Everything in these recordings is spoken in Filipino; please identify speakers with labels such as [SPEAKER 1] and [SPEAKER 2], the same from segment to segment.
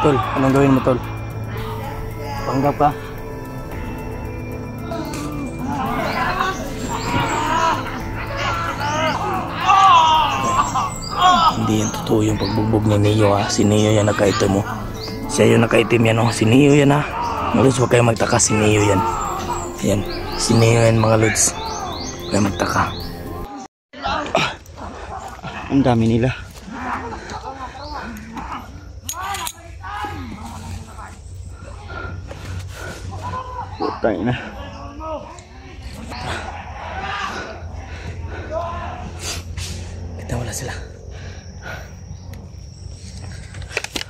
[SPEAKER 1] Tol, anong gawin mo, Tol? Panggap ka? Hindi yan totoo yung pagbugbog ni Neo ha. Si Neo yan nakaitim mo. Siya yung nakaitim yan oh. Si Neo yan ha. Mga Lods, huwag kayo magtaka. Si Neo yan. Yan. Si Neo yan mga Lods. Huwag kayo magtaka. Ang dami nila. Putang ina. Kita wala sila.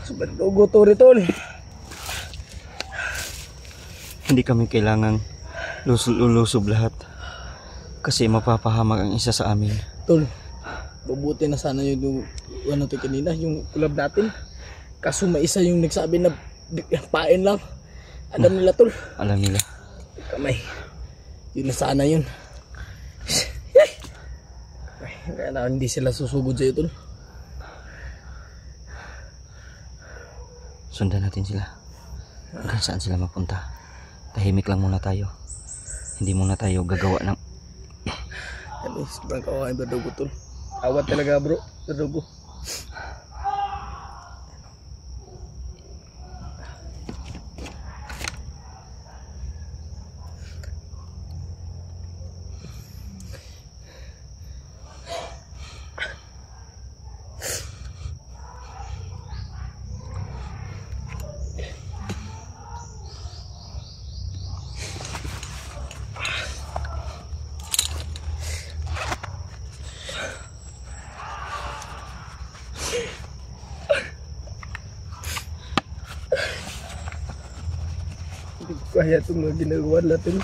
[SPEAKER 1] Sobrang dugo to tol. Hindi kami kailangang lusob lahat. Kasi mapapahamak ang isa sa amin.
[SPEAKER 2] Tol, mabuti na sana yung, yung ano to kanina, yung kulab natin. Kaso may isa yung nagsabi na pain lang. Alam nila tol.
[SPEAKER 1] Alam nila.
[SPEAKER 2] Kamay. Yun na sana yun. Ay, Kaya na hindi sila susugod sa'yo tol.
[SPEAKER 1] Sundan natin sila. Hanggang saan sila mapunta. Tahimik lang muna tayo. Hindi muna tayo gagawa ng...
[SPEAKER 2] Ano, sobrang kawain berdugo tol. Awat talaga bro, berdugo. Kaya itong mga ginagawa natin.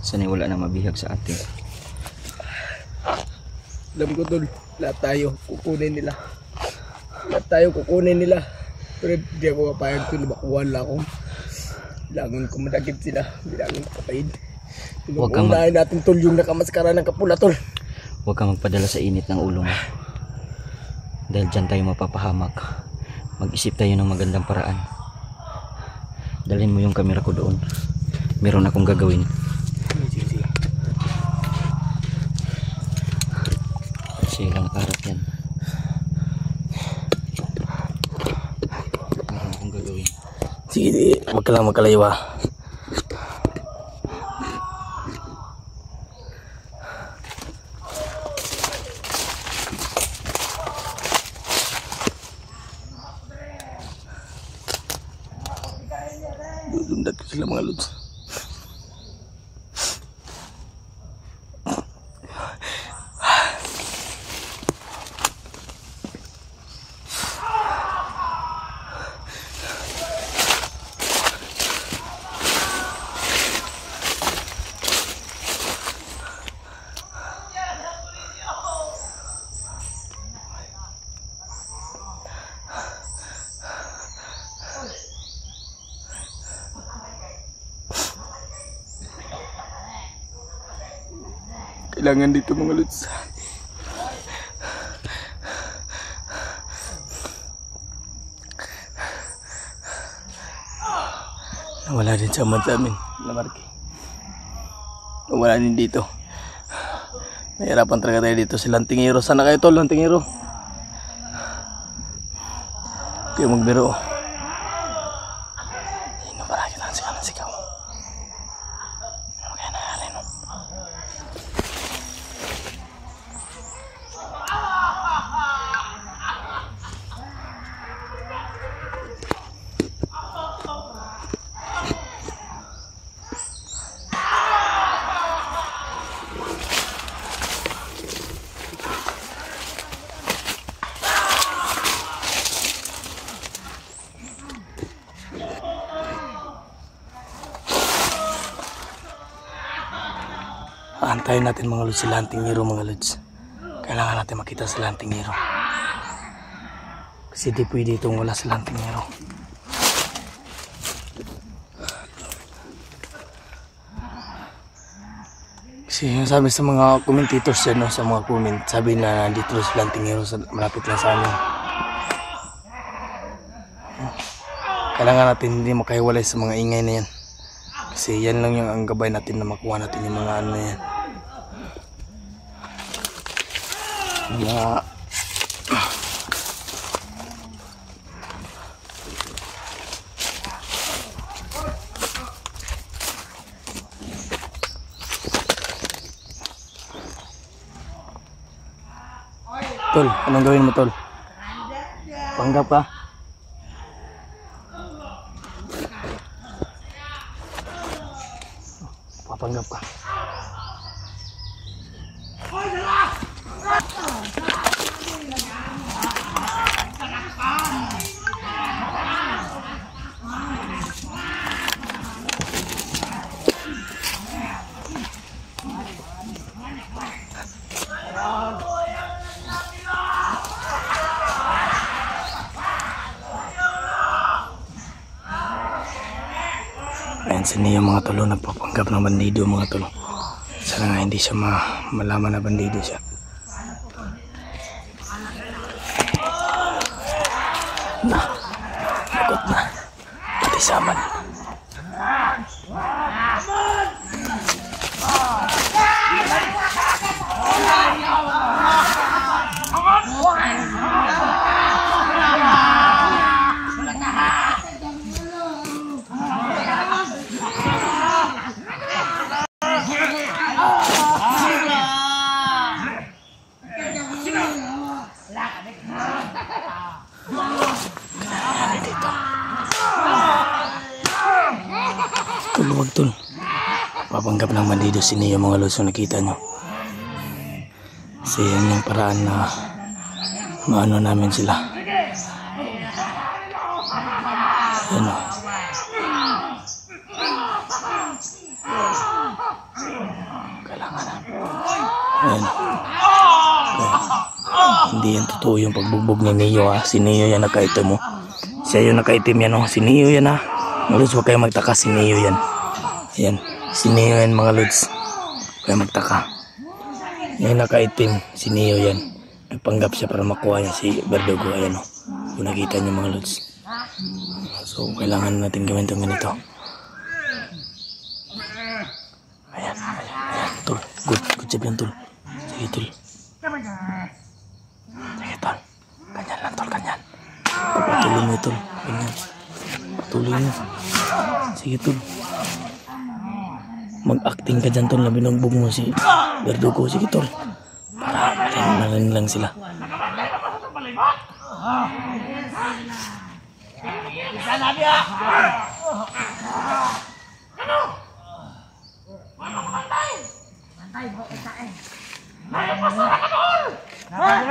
[SPEAKER 1] Sanay wala na mabihag sa atin.
[SPEAKER 2] Alam ko tol, lahat tayo kukunin nila. Lahat tayo kukunin nila. Pero hindi ako kapayag tol, makuha lang ako. Kailangan ko madagit sila. Kailangan ko kapain.
[SPEAKER 1] Huwag kang mag-
[SPEAKER 2] natin tol yung nakamaskara ng kapula tol.
[SPEAKER 1] Huwag kang magpadala sa init ng ulo mo. Dahil dyan tayo mapapahamak. Mag-isip tayo ng magandang paraan. Dalhin mo yung kamera ko doon. Meron akong gagawin.
[SPEAKER 2] Sige, sige.
[SPEAKER 1] Kasi lang harap yan. Meron akong gagawin.
[SPEAKER 2] Sige, huwag ka lang magkalayo ah. Dudundag ko sila mga lods. Kailangan dito mga lods. Wala din sa amad sa amin. Lamarki. Wala din dito. Mahirapan talaga tayo dito. Si Lantingero. Sana kayo tol, Lantingero? Kayo magbiro. Hindi para kita ang sigaw ng sigaw. Ano kaya nangyari no? Antayin natin mga lods si Lantingero mga lods. Kailangan natin makita si Lantingero. Kasi di pwede itong wala si Lantingero. Kasi yung sabi sa mga commentators dyan, no, sa mga comment, sabi na nandito si Lantingero sa, malapit lang sa amin. kailangan natin hindi makahiwalay sa mga ingay na yan. Kasi yan lang yung ang gabay natin na makuha natin yung mga ano yan. Mga Tol, anong gawin mo, Tol? Panggap ka? Papanggap ka. Ayan sa niya mga tolo, nagpapanggap ng bandido mga tolo. Sana nga hindi siya ma malaman na bandido siya. Na, lagot na. Pati saman. Bandido si Neo mga lods kung nakita nyo. Kasi yan yung paraan na maano namin sila. Yan o. Kailangan na. Hindi yan totoo yung pagbugbog ni Neo ha. Si Neo yan nakaitim mo. Siya yung nakaitim yan oh. Si Neo yan ha. Mga lods, huwag kayo magtaka. Si Neo yan. Ayan. Si Neo yan mga lods. Kayo magtaka. Yan nakaitim. Si Neo yan. Nagpanggap siya para makuha niya si Verdugo. Ayan oh. Kung nakita niyo mga lods. So, kailangan natin gawin itong ganito. Ayan, ayan, ayan. Tol, good, good job yan, tol. Sige, tol. Sige, tol. Ganyan lang, tol, ganyan. Patuloy mo, tol. Ganyan. Patuloy mo. Sige, tol. mag-acting ka dyan tol. Na binugbog si Verdugo. Sige tol. Para tingnan lang sila Napa,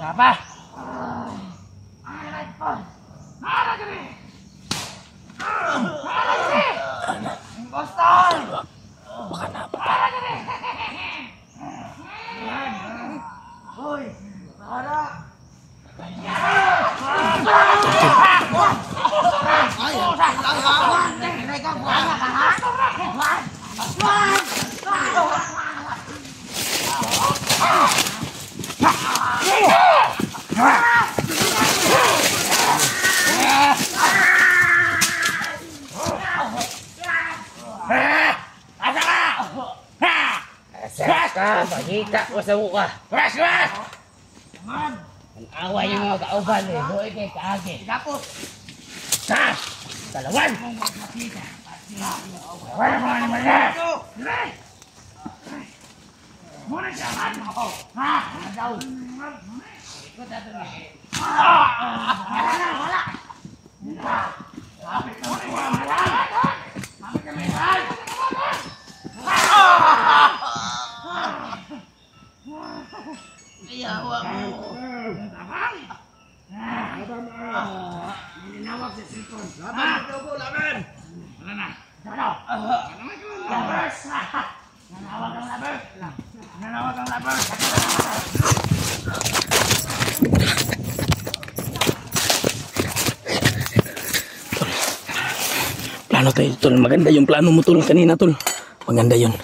[SPEAKER 2] Napa?
[SPEAKER 3] Ka, pagita ko sa muka. Mas, mas! Ang awa yung mga kauban eh, doon kay kaagi. Tapos, sa, talawan! Talawan ang mga naman na! Muna siya, man! Ha? Ano daw? Ikot na ito na. Wala, wala! Lapit na mo, wala! Lapit Sa. Laban! Laban! Wala na. Nanawag ang! Nanawag ang laban!
[SPEAKER 2] Plano tayo, tol. Maganda yung plano mo, tol. Kanina, tol. Maganda yun.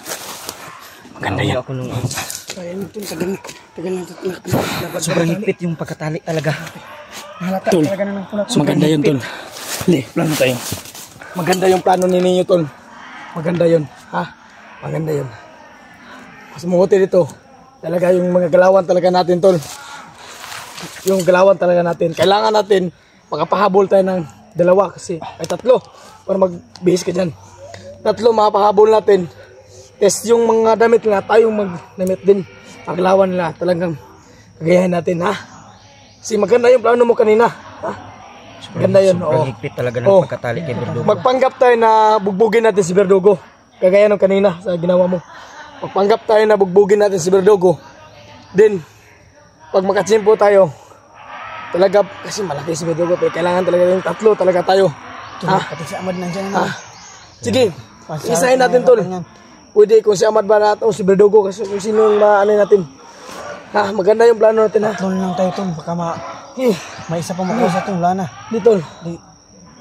[SPEAKER 2] Maganda yun.
[SPEAKER 3] Ako nung
[SPEAKER 4] Kaya nito, tagal, tagal na ito.
[SPEAKER 3] sobrang higpit yung pagkatali talaga.
[SPEAKER 2] Halata
[SPEAKER 3] Tol.
[SPEAKER 2] talaga na ng pula.
[SPEAKER 3] Maganda yun, tol. Hindi, plano tayo.
[SPEAKER 2] Maganda yung plano ni Ninyo, tol. Maganda yun. Ha? Maganda yun. Mas mabuti dito. Talaga yung mga galawan talaga natin, tol. Yung galawan talaga natin. Kailangan natin makapahabol tayo ng dalawa kasi ay tatlo para mag-base ka dyan. Tatlo makapahabol natin. Test yung mga damit nila, tayong mag-damit din. Paglawan nila, talagang kagayahin natin, ha? Kasi maganda yung plano mo kanina. Ha? Maganda yun, oo.
[SPEAKER 1] Sobrang higpit talaga ng
[SPEAKER 2] Oh.
[SPEAKER 1] pagkatali kay Verdugo.
[SPEAKER 2] Magpanggap tayo na bugbugin natin si Verdugo. Kagaya nung kanina sa ginawa mo. Magpanggap tayo na bugbugin natin si Verdugo. Then, pag makatsimpo tayo, talaga, kasi malaki si Verdugo, pero kailangan talaga yung tatlo talaga tayo. Ha?
[SPEAKER 4] Pati si Ahmad nandiyan
[SPEAKER 2] Ha? Sige, isahin natin tol. Pwede kung si Ahmad Banat o si Verdugo kasi kung sino yung maano natin. Ha, maganda yung plano natin ha.
[SPEAKER 4] Tol lang tayo tol. Baka ma...
[SPEAKER 2] Eh,
[SPEAKER 4] May isa pa makaisa tol. Wala na.
[SPEAKER 2] di tol.
[SPEAKER 4] Di.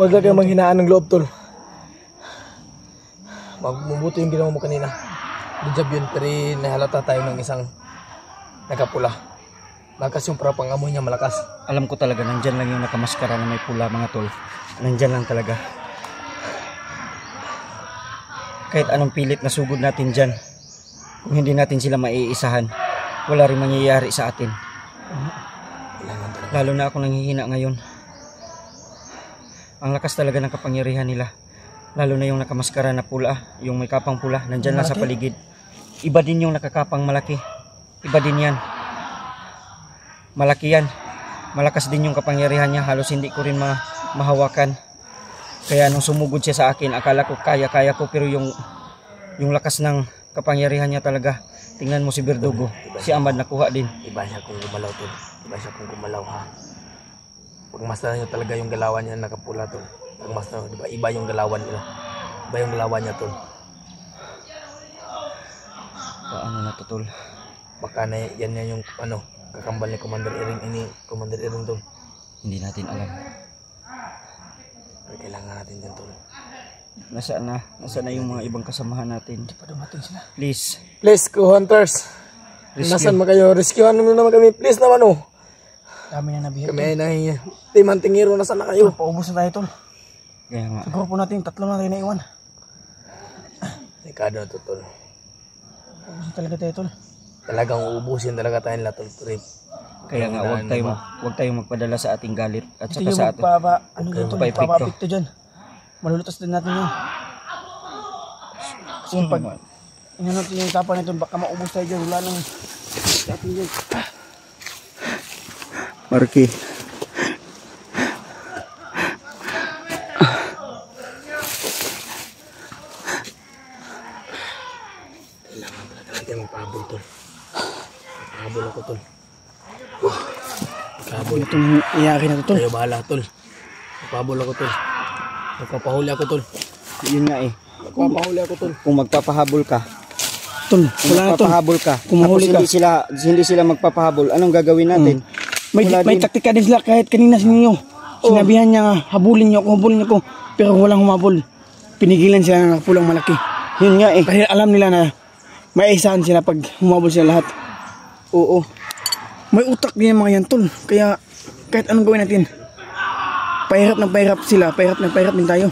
[SPEAKER 2] Huwag lang kayong manghinaan ng loob, tol. Magmubuto yung ginawa mo kanina. Good job yun, pero nahalata tayo ng isang nagapula. Malakas yung parang amoy niya, malakas.
[SPEAKER 1] Alam ko talaga, nandyan lang yung nakamaskara na may pula mga tol. Nandyan lang talaga. Kahit anong pilit na sugod natin dyan, kung hindi natin sila maiisahan, wala rin mangyayari sa atin. Lalo na ako nanghihina ngayon. Ang lakas talaga ng kapangyarihan nila. Lalo na yung nakamaskara na pula, yung may kapang pula, nandyan lang sa paligid. Iba din yung nakakapang malaki. Iba din yan. Malaki yan. Malakas din yung kapangyarihan niya, halos hindi ko rin ma mahawakan. Kaya nung sumugod siya sa akin, akala ko kaya-kaya ko pero yung yung lakas ng kapangyarihan niya talaga. Tingnan mo si Verdugo, si Ahmad nakuha din.
[SPEAKER 2] Iba siya kung gumalaw, tol. Iba siya kung gumalaw, ha? Pagmasdan niyo talaga yung galawan niya nakapula, tol. Pagmasdan niyo, di ba? Iba yung galawan niya. Iba yung galawan niya, tol.
[SPEAKER 1] Paano na to, tol?
[SPEAKER 2] Baka na yan yan yung ano, kakambal ni Commander Iring ini, Commander Iring, tol.
[SPEAKER 1] Hindi natin alam.
[SPEAKER 2] Pero kailangan natin yan, tol.
[SPEAKER 1] Nasaan na? Nasaan na yung mga ibang kasamahan natin?
[SPEAKER 4] Pa dumating sila.
[SPEAKER 1] Please,
[SPEAKER 2] Please, co-hunters.
[SPEAKER 1] Rescue.
[SPEAKER 2] Nasaan mo kayo? Rescuehan mo naman kami. Please naman, oh.
[SPEAKER 4] Dami na nabihag.
[SPEAKER 2] Kami ay nahihiya. Timan tingiro, nasaan na kayo?
[SPEAKER 4] Paubos na tayo tol.
[SPEAKER 1] kaya nga.
[SPEAKER 4] Siguro po natin tatlo na tayo naiwan.
[SPEAKER 2] Dekado na to, tol.
[SPEAKER 4] Paubos na talaga tayo tol.
[SPEAKER 2] Talagang uubusin talaga tayong lahat, tol. Trip.
[SPEAKER 1] Kaya nga, huwag tayo, huwag tayong magpadala sa ating galit at
[SPEAKER 4] Ito
[SPEAKER 1] saka
[SPEAKER 4] yung
[SPEAKER 1] sa ating...
[SPEAKER 4] magpapa... Ano tol?
[SPEAKER 1] Magpa-epekto.
[SPEAKER 4] Magpapapikto dyan. Malulutas din natin yun. Kasi pag... Ano natin yung tapa nito, baka maubos tayo dyan. Wala nang... Sa atin dyan.
[SPEAKER 1] Marky.
[SPEAKER 2] Kailangan talaga natin magpahabol, tol. Magpahabol ako, tol. Magpahabol.
[SPEAKER 4] Itong iyaki na to tol.
[SPEAKER 2] Tayo bahala, tol. Magpahabol ako, tol. Magpapahuli ako, tol.
[SPEAKER 1] Yun nga eh.
[SPEAKER 2] Magpapahuli ako, tol.
[SPEAKER 1] Kung magpapahabol ka,
[SPEAKER 4] Tol,
[SPEAKER 1] kung
[SPEAKER 4] wala na tol.
[SPEAKER 1] magpapahabol ka,
[SPEAKER 4] Kung
[SPEAKER 1] tapos
[SPEAKER 4] mahuli ka.
[SPEAKER 1] hindi sila, hindi sila magpapahabol, anong gagawin natin?
[SPEAKER 4] May,
[SPEAKER 1] Wala
[SPEAKER 4] may
[SPEAKER 1] din.
[SPEAKER 4] taktika din sila kahit kanina si Nino. Sinabihan niya nga, habulin niyo ako, habulin niyo ako. Pero walang humabol. Pinigilan sila ng nakapulang malaki.
[SPEAKER 1] Yun nga eh.
[SPEAKER 4] Dahil alam nila na may isahan sila pag humabol sila lahat.
[SPEAKER 1] Oo.
[SPEAKER 4] May utak yung mga yan, tol. Kaya kahit anong gawin natin, pahirap ng pahirap sila, pahirap ng pahirap din tayo.